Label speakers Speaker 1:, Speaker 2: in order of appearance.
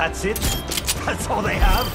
Speaker 1: That's it? That's all they have?